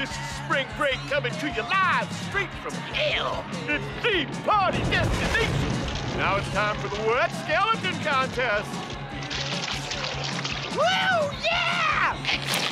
This is spring break coming to you live straight from hell. It's the party destination. Now it's time for the wet skeleton contest. Woo, yeah!